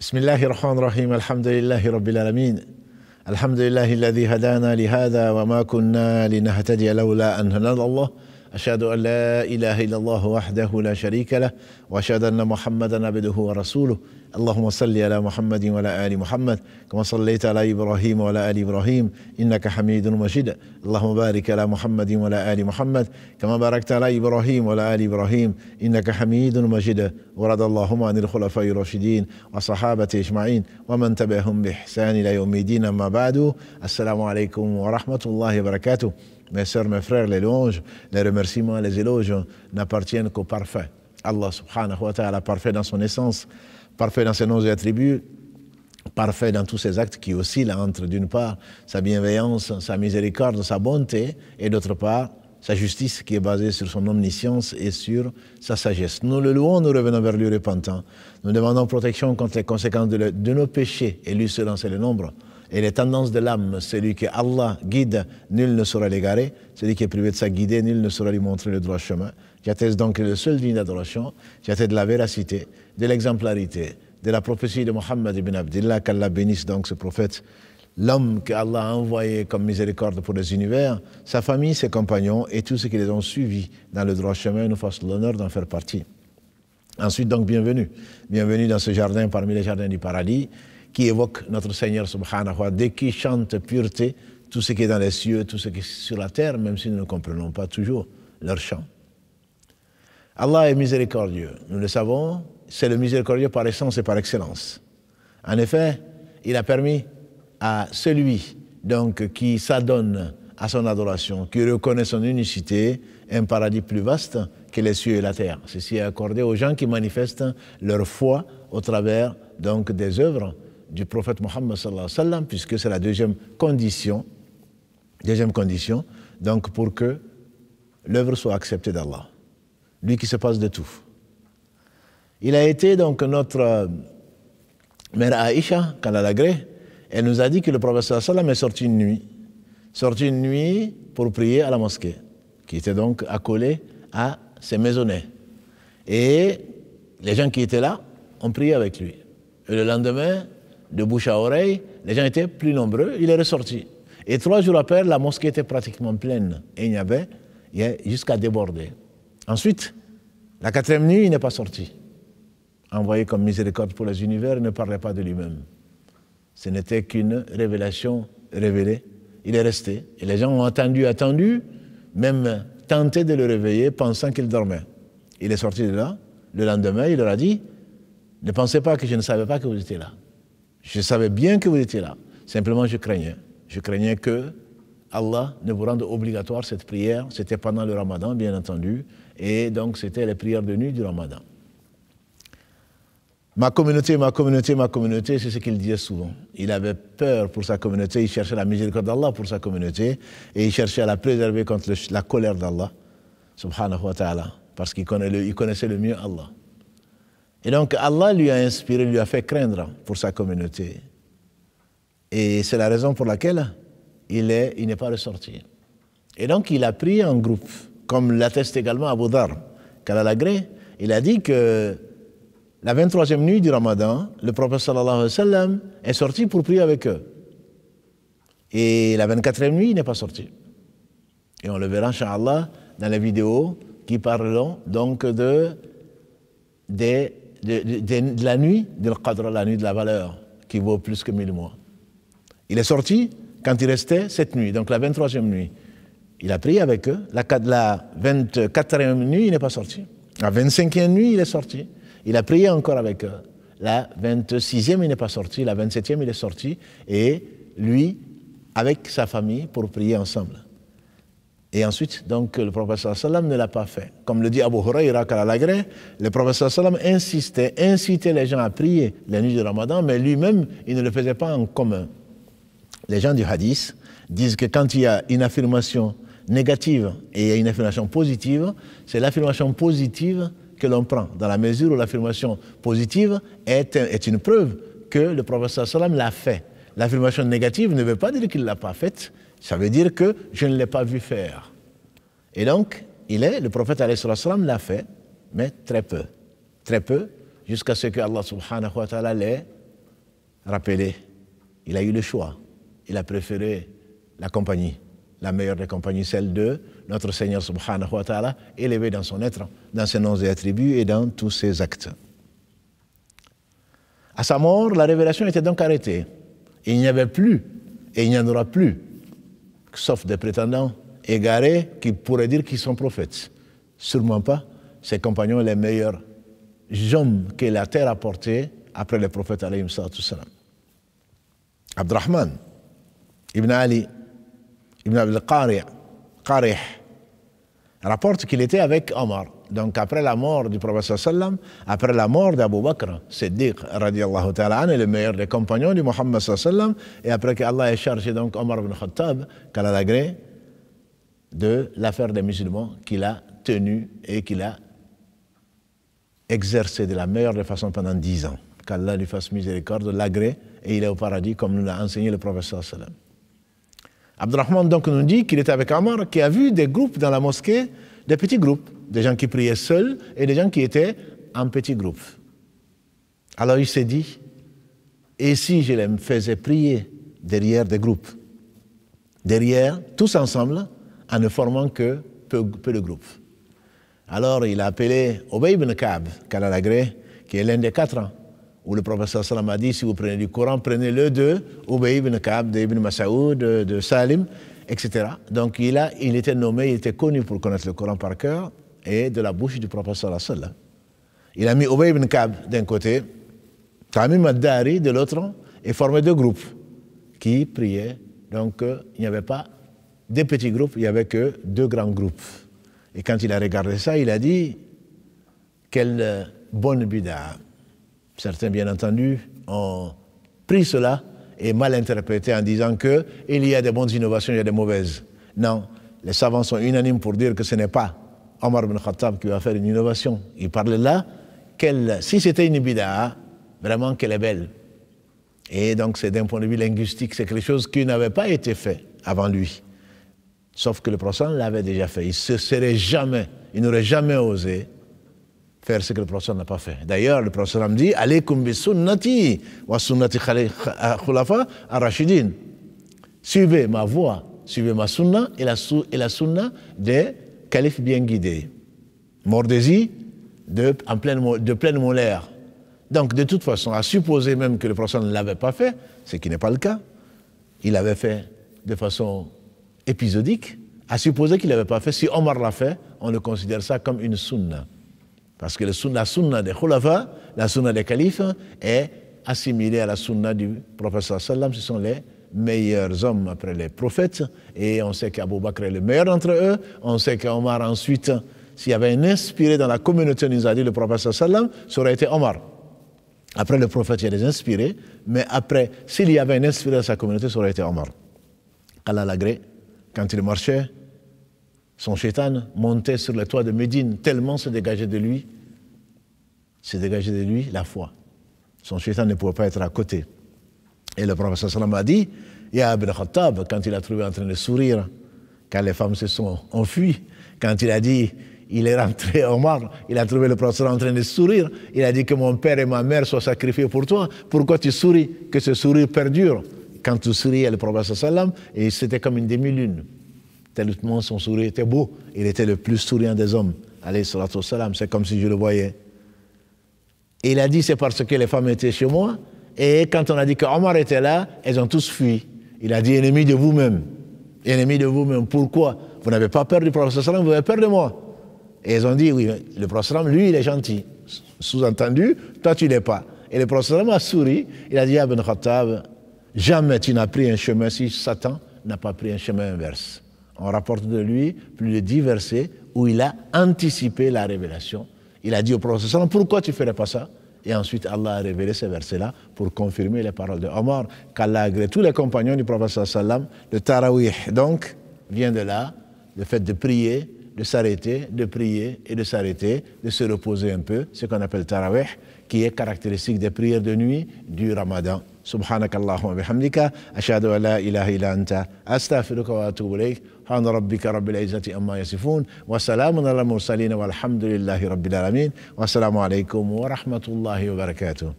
بسم الله الرحمن الرحيم الحمد لله رب العالمين الحمد لله الذي هدانا لهذا وما كنا لنهتدي لولا أن هدانا الله أشهد أن لا إله إلا الله وحده لا شريك له وأشهد أن محمدا عبده ورسوله اللهم صل على محمد وعلى آل محمد كما صليت على إبراهيم وعلى آل إبراهيم إنك حميد مجيد. اللهم بارك على محمد وعلى آل محمد كما باركت على إبراهيم وعلى آل إبراهيم إنك حميد مجيد. ورضى اللهم عن الخلفاء الراشدين وصحابة أجمعين ومن تبعهم بإحسان إلى يوم الدين أما بعد. السلام عليكم ورحمة الله وبركاته. Mes sœurs, mes frères, les louanges, les remerciements, les éloges n'appartiennent qu'au parfait. Allah subhanahu wa ta'ala, parfait dans son essence, parfait dans ses noms et attributs, parfait dans tous ses actes qui oscillent entre, d'une part, sa bienveillance, sa miséricorde, sa bonté, et d'autre part, sa justice qui est basée sur son omniscience et sur sa sagesse. Nous le louons, nous revenons vers lui repentant. Nous demandons protection contre les conséquences de, nos péchés, et lui seul en sait le nombre et les tendances de l'âme. Celui que Allah guide, nul ne saura l'égarer. Celui qui est privé de sa guidée, nul ne saura lui montrer le droit chemin. J'atteste donc le seul digne d'adoration. J'atteste de la véracité, de l'exemplarité, de la prophétie de Mohammed ibn Abdullah, qu'Allah bénisse donc ce prophète, l'homme qu'Allah a envoyé comme miséricorde pour les univers, sa famille, ses compagnons et tous ceux qui les ont suivis dans le droit chemin nous fassent l'honneur d'en faire partie. Ensuite, donc, bienvenue. Bienvenue dans ce jardin parmi les jardins du paradis qui évoque notre Seigneur subhanahu wa dès qu'il chante pureté, tout ce qui est dans les cieux, tout ce qui est sur la terre, même si nous ne comprenons pas toujours leur chant. Allah est miséricordieux, nous le savons, c'est le miséricordieux par essence et par excellence. En effet, il a permis à celui donc qui s'adonne à son adoration, qui reconnaît son unicité, un paradis plus vaste que les cieux et la terre. Ceci est accordé aux gens qui manifestent leur foi au travers donc des œuvres du prophète Mohammed puisque c'est la deuxième condition, deuxième condition, donc pour que l'œuvre soit acceptée d'Allah. Lui qui se passe de tout. Il a été donc notre mère Aïcha, quand elle elle nous a dit que le prophète sallam est sorti une nuit, sorti une nuit pour prier à la mosquée, qui était donc accolée à ses maisonnets. Et les gens qui étaient là ont prié avec lui. Et le lendemain, de bouche à oreille, les gens étaient plus nombreux, il est ressorti. Et trois jours après, la mosquée était pratiquement pleine. Et il y avait jusqu'à déborder. Ensuite, la quatrième nuit, il n'est pas sorti. Envoyé comme miséricorde pour les univers, il ne parlait pas de lui-même. Ce n'était qu'une révélation révélée. Il est resté. Et les gens ont attendu, attendu, même tenté de le réveiller, pensant qu'il dormait. Il est sorti de là. Le lendemain, il leur a dit, ne pensez pas que je ne savais pas que vous étiez là. Je savais bien que vous étiez là. Simplement, je craignais. Je craignais que Allah ne vous rende obligatoire cette prière. C'était pendant le ramadan, bien entendu. Et donc, c'était les prières de nuit du ramadan. Ma communauté, ma communauté, ma communauté, c'est ce qu'il disait souvent. Il avait peur pour sa communauté, il cherchait la miséricorde d'Allah pour sa communauté, et il cherchait à la préserver contre la colère d'Allah, subhanahu wa ta'ala, parce qu'il connaissait le mieux Allah. Et donc Allah lui a inspiré, lui a fait craindre pour sa communauté. Et c'est la raison pour laquelle il n'est il pas ressorti. Et donc il a pris un groupe, comme l'atteste également Abu Dhar, Kalalagré. Il a dit que la 23e nuit du Ramadan, le prophète sallallahu alayhi wa sallam est sorti pour prier avec eux. Et la 24e nuit, il n'est pas sorti. Et on le verra, inshallah, dans les vidéos qui parleront donc de, de, la nuit de la nuit de la valeur, qui vaut plus que mille mois. Il est sorti quand il restait cette nuit, donc la 23e nuit. Il a prié avec eux. La, la 24e nuit, il n'est pas sorti. La 25e nuit, il est sorti. Il a prié encore avec eux. La 26e, il n'est pas sorti. La 27e, il est sorti. Et lui, avec sa famille, pour prier ensemble. Et ensuite, donc, le prophète sallam ne l'a pas fait. Comme le dit Abu Huraira Kalalagré, le prophète sallam insistait, incitait les gens à prier la nuit du ramadan, mais lui-même, il ne le faisait pas en commun. Les gens du hadith disent que quand il y a une affirmation négative et une affirmation positive, c'est l'affirmation positive que l'on prend, dans la mesure où l'affirmation positive est, une preuve que le prophète sallam l'a fait. L'affirmation négative ne veut pas dire qu'il ne l'a pas faite, ça veut dire que je ne l'ai pas vu faire. Et donc, il est, le prophète l'a fait, mais très peu. Très peu, jusqu'à ce que Allah subhanahu wa ta'ala l'ait rappelé, il a eu le choix. Il a préféré la compagnie, la meilleure des compagnies, celle de notre Seigneur subhanahu wa ta'ala, élevé dans son être, dans ses noms et attributs et dans tous ses actes. À sa mort, la révélation était donc arrêtée. Il n'y avait plus, et il n'y en aura plus, sauf des prétendants égarés qui pourraient dire qu'ils sont prophètes. Sûrement pas ses compagnons les meilleurs hommes que la terre a portés après les prophètes alayhi salam. Abdurrahman, Ibn Ali, Ibn Abdel Qarih, rapporte qu'il était avec Omar. Donc après la mort du prophète sallam, après la mort d'Abu Bakr, Siddiq radiallahu ta'ala le meilleur des compagnons du Muhammad sallam, et après qu'Allah ait chargé donc Omar ibn Khattab, qu'Allah la de l'affaire des musulmans qu'il a tenue et qu'il a exercé de la meilleure des façons pendant dix ans. Qu'Allah lui fasse miséricorde, l'agré, et il est au paradis comme nous l'a enseigné le prophète sallam. Abdurrahman donc nous dit qu'il était avec Omar, qui a vu des groupes dans la mosquée, des petits groupes, des gens qui priaient seuls et des gens qui étaient en petits groupes. Alors il s'est dit, et si je les faisais prier derrière des groupes, derrière, tous ensemble, en ne formant que peu, de groupes? Alors il a appelé Obey ibn Ka'b, qui est l'un des quatre où le professeur Salam a dit si vous prenez du Coran, prenez-le de Ubay ibn Ka'b, de Ibn Mas'ud, de, Salim, etc. Donc il, était nommé, il était connu pour connaître le Coran par cœur et de la bouche du professeur Salam. Il a mis Ubay ibn Ka'b d'un côté, Tamim al-Dari de l'autre, et formé deux groupes qui priaient. Donc euh, il n'y avait pas des petits groupes, il n'y avait que deux grands groupes. Et quand il a regardé ça, il a dit quelle euh, bonne bida. Certains, bien entendu, ont pris cela et mal interprété en disant qu'il y a des bonnes innovations, il y a des mauvaises. Non, les savants sont unanimes pour dire que ce n'est pas Omar ibn Khattab qui va faire une innovation. Il parle là, si c'était une bida, vraiment qu'elle est belle. Et donc, c'est d'un point de vue linguistique, c'est quelque chose qui n'avait pas été fait avant lui. Sauf que le prophète l'avait déjà fait. Il ne serait jamais, il n'aurait jamais osé faire ce que le prophète n'a pas fait. D'ailleurs, le prophète dit Alaykum bi sunnati wa sunnati khulafa ar-rashidin. Suivez ma voie, suivez ma sunna et la, sunna des califes bien guidés. Mordez-y de, en pleine, de pleine molaire. Donc, de toute façon, à supposer même que le prophète ne l'avait pas fait, ce qui n'est pas le cas, il avait fait de façon épisodique, à supposer qu'il n'avait pas fait. Si Omar l'a fait, on le considère ça comme une sunna. Parce que la sunna des khulafa, la sunna des califes, est assimilée à la sunna du prophète sallam. Ce sont les meilleurs hommes après les prophètes. Et on sait qu'Abou Bakr est le meilleur d'entre eux. On sait qu'Omar ensuite, s'il y avait un inspiré dans la communauté, nous a dit le prophète sallam, ça aurait été Omar. Après le prophète, il y a des inspirés. Mais après, s'il y avait un inspiré dans sa communauté, ça aurait été Omar. Allah l'agré quand il marchait, son chétan montait sur le toit de Médine, tellement se dégageait de lui, se dégageait de lui la foi. Son chétan ne pouvait pas être à côté. Et le professeur sallam a dit, Ya Ibn Khattab, quand il a trouvé en train de sourire, quand les femmes se sont enfuies, quand il a dit, il est rentré Omar, il a trouvé le professeur en train de sourire, il a dit que mon père et ma mère soient sacrifiés pour toi, pourquoi tu souris, que ce sourire perdure quand tu souriais, le prophète sallam, et c'était comme une demi-lune. Tellement son sourire était beau. Il était le plus souriant des hommes. salam, c'est comme si je le voyais. Il a dit, c'est parce que les femmes étaient chez moi. Et quand on a dit qu'Omar était là, elles ont tous fui. Il a dit, ennemi de vous-même. Ennemi de vous-même. Pourquoi? Vous n'avez pas peur du prophète vous avez peur de moi. Et ils ont dit, oui, le prophète lui, il est gentil. Sous-entendu, toi, tu l'es pas. Et le prophète a souri. Il a dit, Ibn Khattab, Jamais tu n'as pris un chemin si Satan n'a pas pris un chemin inverse. On rapporte de lui plus de dix versets où il a anticipé la révélation. Il a dit au prophète pourquoi tu ne ferais pas ça? Et ensuite, Allah a révélé ces versets-là pour confirmer les paroles de Omar, qu'Allah a tous les compagnons du prophète. Le tarawih, donc, vient de là, le fait de prier, de s'arrêter, de prier et de s'arrêter, de se reposer un peu, ce qu'on appelle tarawih, qui est caractéristique des prières de nuit du ramadan. سبحانك اللهم وبحمدك أشهد أن لا إله إلا أنت أستغفرك وأتوب إليك سبحان ربك رب العزة أما يصفون وسلام على المرسلين والحمد لله رب العالمين والسلام عليكم ورحمة الله وبركاته